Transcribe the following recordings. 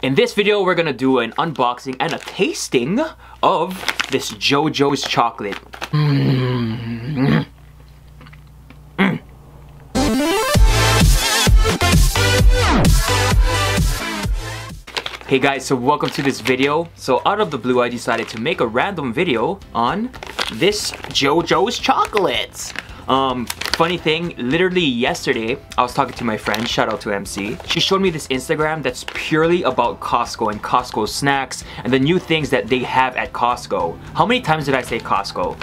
In this video, we're gonna do an unboxing and a tasting of this JoJo's chocolate. Mm. Mm. Hey guys, so welcome to this video. So out of the blue, I decided to make a random video on this JoJo's chocolates. Um, funny thing, literally yesterday, I was talking to my friend, shout out to MC. She showed me this Instagram that's purely about Costco and Costco snacks and the new things that they have at Costco. How many times did I say Costco?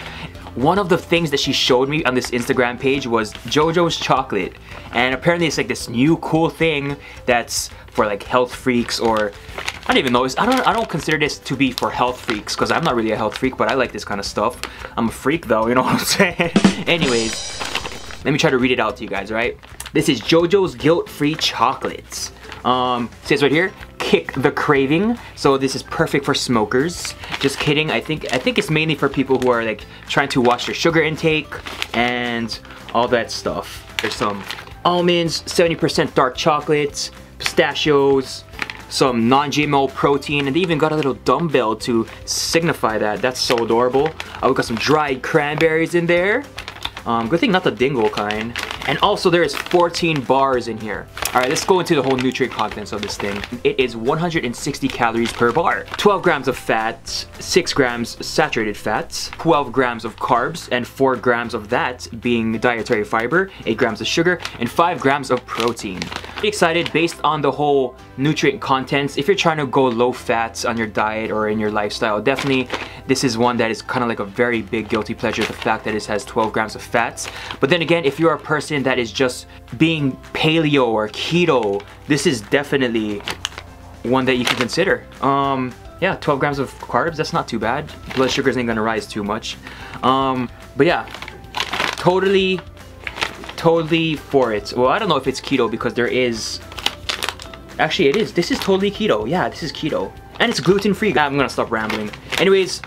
One of the things that she showed me on this Instagram page was JoJo's chocolate. And apparently it's like this new cool thing that's for like health freaks or I don't even know. I don't I don't consider this to be for health freaks because I'm not really a health freak, but I like this kind of stuff. I'm a freak though, you know what I'm saying? Anyways, let me try to read it out to you guys, right? This is JoJo's guilt-free chocolates. Um, says right here, kick the craving. So this is perfect for smokers. Just kidding. I think I think it's mainly for people who are like trying to watch their sugar intake and all that stuff. There's some almonds, 70% dark chocolate, pistachios, some non-GMO protein, and they even got a little dumbbell to signify that. That's so adorable. Uh, we got some dried cranberries in there. Um, good thing not the dingle kind. And also there is 14 bars in here. All right, let's go into the whole nutrient contents of this thing. It is 160 calories per bar, 12 grams of fat, 6 grams saturated fats, 12 grams of carbs, and 4 grams of that being dietary fiber, 8 grams of sugar, and 5 grams of protein. Pretty excited based on the whole nutrient contents. If you're trying to go low fats on your diet or in your lifestyle, definitely this is one that is kind of like a very big guilty pleasure, the fact that it has 12 grams of fats. But then again, if you're a person that is just being paleo or keto, this is definitely one that you can consider. Um, yeah, 12 grams of carbs, that's not too bad. Blood sugars ain't gonna rise too much. Um, but yeah, totally, totally for it. Well, I don't know if it's keto because there is, actually it is. This is totally keto. Yeah, this is keto. And it's gluten-free. I'm gonna stop rambling. Anyways,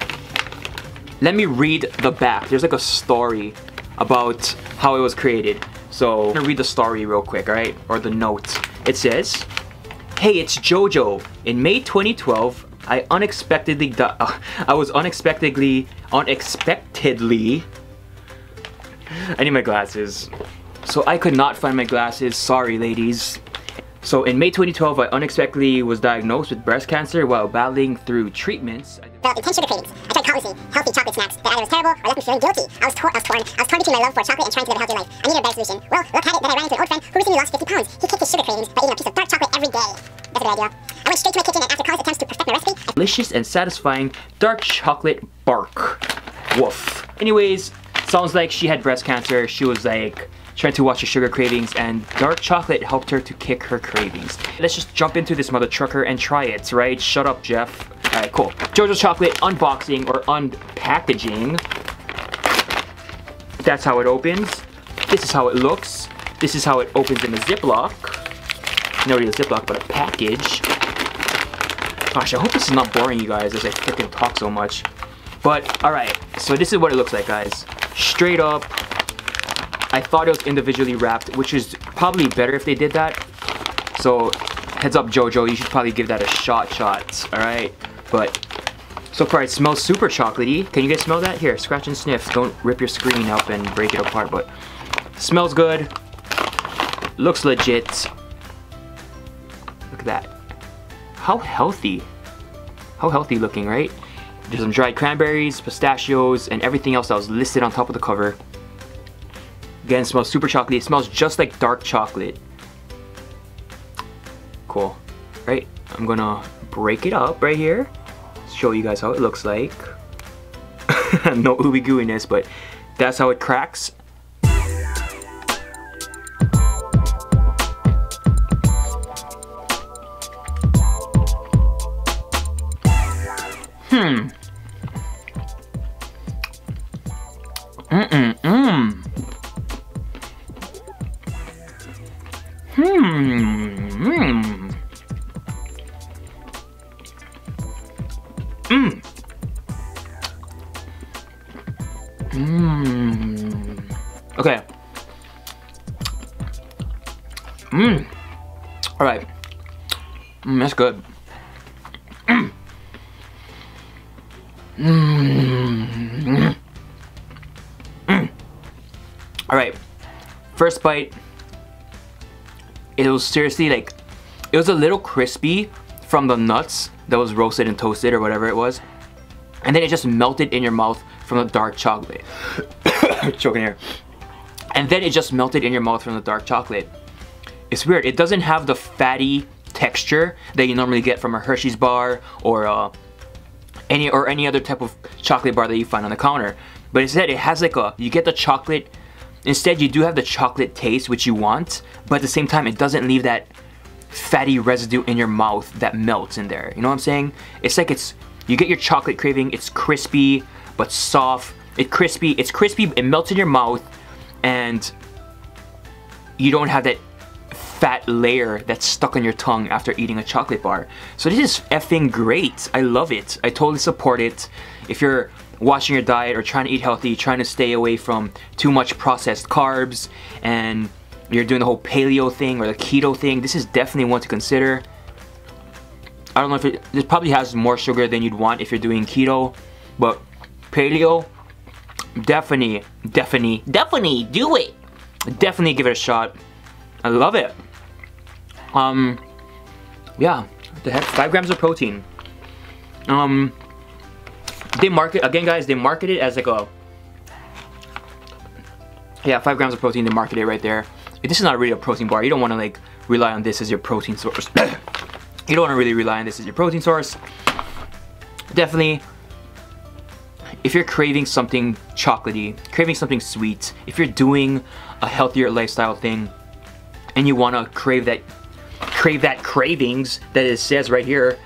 let me read the back. There's like a story about how it was created. So I'm gonna read the story real quick, alright? Or the notes. It says, Hey, it's JoJo. In May 2012, I unexpectedly, I was unexpectedly, unexpectedly, I need my glasses. So I could not find my glasses, sorry ladies. So in May 2012, I unexpectedly was diagnosed with breast cancer while battling through treatments. Developed intense sugar cravings. I tried countless healthy chocolate snacks that either was terrible or left me feeling guilty. I was, I was torn. I was torn between my love for chocolate and trying to live a healthy life. I needed a better solution. Well, look at it that I ran into an old friend who recently lost 50 pounds. He kicked his sugar cravings by eating a piece of dark chocolate every day. That's a good idea. I went straight to my kitchen and after countless attempts to perfect my recipe, I delicious and satisfying dark chocolate bark. Woof. Anyways, sounds like she had breast cancer. She was like trying to watch her sugar cravings and dark chocolate helped her to kick her cravings. Let's just jump into this mother trucker and try it, right? Shut up, Jeff. Alright, cool. JoJo's chocolate unboxing or unpackaging. That's how it opens. This is how it looks. This is how it opens in a Ziploc. Not really a Ziploc, but a package. Gosh, I hope this is not boring you guys as I freaking talk so much. But, alright, so this is what it looks like, guys. Straight up, I thought it was individually wrapped, which is probably better if they did that. So heads up Jojo, you should probably give that a shot shot, alright? But so far it smells super chocolatey. Can you guys smell that? Here, scratch and sniff. Don't rip your screen up and break it apart, but smells good. Looks legit. Look at that. How healthy. How healthy looking, right? There's some dried cranberries, pistachios, and everything else that was listed on top of the cover. Again, smells super chocolatey. It smells just like dark chocolate. Cool. Right, I'm gonna break it up right here. Show you guys how it looks like. no ooey gooiness, but that's how it cracks. Hmm. Mm-mm-mm. Mmm. Okay. Mmm. Alright. Mm, that's good. Mm. Mm. All right, first bite. It was seriously like, it was a little crispy from the nuts that was roasted and toasted or whatever it was. And then it just melted in your mouth from the dark chocolate. Choking here. And then it just melted in your mouth from the dark chocolate. It's weird. It doesn't have the fatty texture that you normally get from a Hershey's bar or uh, any or any other type of chocolate bar that you find on the counter. But instead, it has like a you get the chocolate. Instead, you do have the chocolate taste which you want, but at the same time, it doesn't leave that fatty residue in your mouth that melts in there. You know what I'm saying? It's like it's you get your chocolate craving. It's crispy but soft. It's crispy. It's crispy. It melts in your mouth, and you don't have that fat layer that's stuck on your tongue after eating a chocolate bar. So this is effing great. I love it. I totally support it. If you're watching your diet or trying to eat healthy, trying to stay away from too much processed carbs, and you're doing the whole paleo thing or the keto thing, this is definitely one to consider. I don't know if it, this probably has more sugar than you'd want if you're doing keto, but paleo, definitely, definitely, definitely do it. Definitely give it a shot. I love it. Um, yeah, the heck, five grams of protein. Um, they market, again guys, they market it as like a, yeah, five grams of protein, they market it right there. This is not really a protein bar. You don't want to like rely on this as your protein source. you don't want to really rely on this as your protein source. Definitely, if you're craving something chocolatey, craving something sweet, if you're doing a healthier lifestyle thing, and you want to crave that crave that cravings that it says right here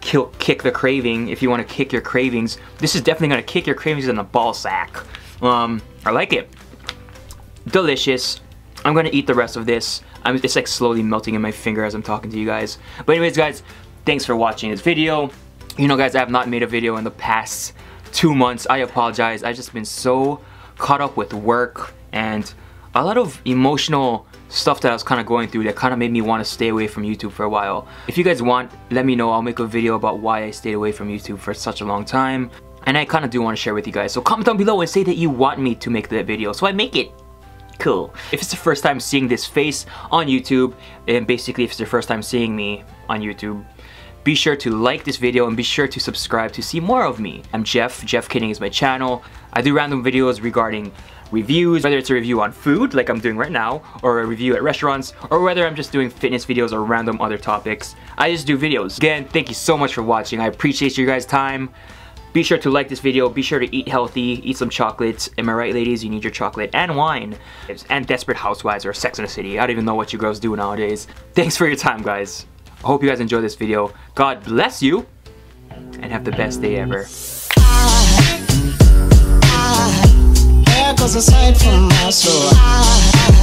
kill, kick the craving if you want to kick your cravings this is definitely going to kick your cravings in the ball sack. Um i like it. Delicious. I'm gonna eat the rest of this. I'm, it's like slowly melting in my finger as i'm talking to you guys. But anyways guys thanks for watching this video. You know guys i have not made a video in the past two months i apologize i've just been so caught up with work and a lot of emotional stuff that I was kind of going through that kind of made me want to stay away from YouTube for a while. If you guys want, let me know. I'll make a video about why I stayed away from YouTube for such a long time. And I kind of do want to share with you guys. So comment down below and say that you want me to make that video so I make it. Cool. If it's the first time seeing this face on YouTube, and basically if it's your first time seeing me on YouTube, be sure to like this video and be sure to subscribe to see more of me. I'm Jeff, Jeff Kidding is my channel. I do random videos regarding reviews, whether it's a review on food, like I'm doing right now, or a review at restaurants, or whether I'm just doing fitness videos or random other topics. I just do videos. Again, thank you so much for watching. I appreciate you guys' time. Be sure to like this video, be sure to eat healthy, eat some chocolates. Am I right ladies? You need your chocolate and wine. And Desperate Housewives or Sex in the City. I don't even know what you girls do nowadays. Thanks for your time guys. I hope you guys enjoy this video. God bless you and have the best day ever. My soul